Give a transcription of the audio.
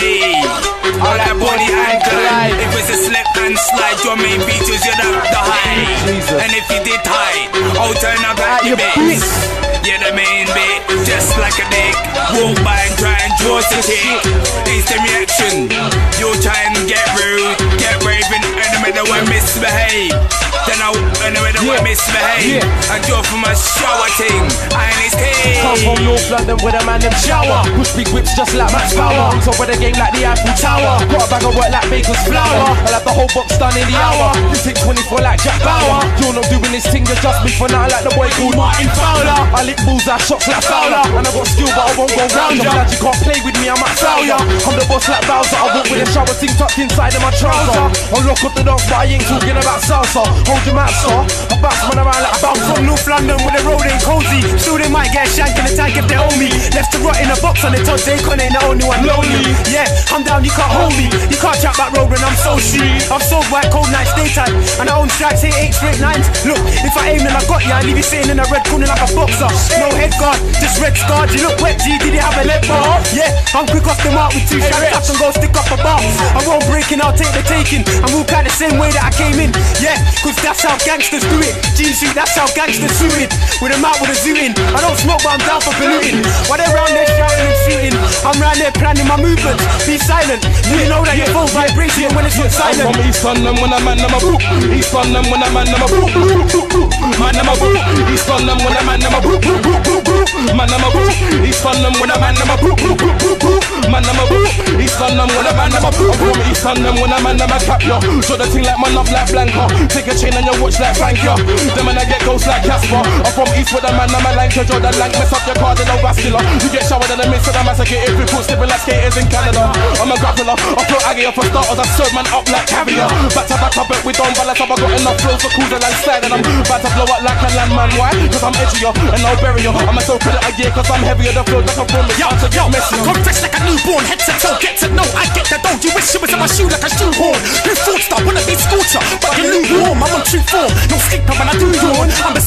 me. All that body and glide. If it's a slip and slide, your main features you'd have to hide. And if you did hide, I'll turn up at your base. Yeah, the main bit, just like a dick. Walk by and try and draw the chick. Instant reaction. You'll try and get rude, get raving, in the middle and misbehave. Then I'll in the middle and misbehave. And draw from a shower ting. And it's Come from North London with a man them shower. Push big whips just like Max Power. So where the game like the Eiffel Tower. Got a bag of work like baker's flour. I'll have the whole box done in the hour. You take 24 like Jack Bauer. You're not doing this thing, you're just me for now like the boy called Martin Fowler. I lick balls, I shots like Fowler. And I got skill, but I won't go round ya. Glad you can't play with me, I might foul ya. I'm the boss like Bowser. I walk with a shower thing tucked inside of my trouser. I'll lock up the dogs, but I ain't talking about salsa. Hold your mouth, sir. North London where the road ain't cozy. Might get a shank in the tank if they owe me. Left to rot in a box on the top, they ain't the only one lonely. Yeah, I'm down, you can't hold me. You can't chat back road when I'm so street. I'm so white, cold nights, daytime. And I own stripes, hit eight straight nines. Look, if I aim then I got ya, I leave you sitting in a red corner like a boxer. No head guard, just red scarred. You look wet, G, did you have a lead bar? Yeah, I'm quick off the mark with two shots and go stick up a bar. I won't break in, I'll take the taking. I'm all kind the same way that I came in. Yeah, cause that's how gangsters do it. Suit, that's how gangsters suited. With a mouth with a zoo in. I don't smoke, but I'm down for polluting. Why they round there shouting and shooting? I'm round there planning my movements. Be silent. You know that your phone vibrating when it's not silent. From East London when I'm man, I'm a boop. East London when I'm man, I'm a boop. Man, I'm a boop. East London when I'm man, I'm a boop. Man, when I'm man, I'm a boop. From East London when I'm man, I'm a cap yo. Shot the thing like man up like Blanca. Take a chain on your watch like Frank yo. Them man I get ghosts like Casper. I'm from East with a man, I'm a lank to Jordan Lank. Mess up your car, then no vascular. You get showered in the midst of the massacre if we put slipping like skaters in Canada. I'm a grappler. I float Aggie off for starters. I serve man up like caviar. Back to back, bet we don't balance up. I got enough flows for cruising and slide. And I'm about to blow up like a landman. Why? Cause I'm edgier and I'll bury you. I'm a so credit a year cause I'm heavier. The flow like a promise. Yo, to yo, get messy. I come fresh like a newborn, head to toe, get to know, I get the dough. You wish you was in my shoe like a shoehorn. You thought star, wanna be scooter, but you lukewarm. I'm on true form, no sleeper when I do yawn. I'm a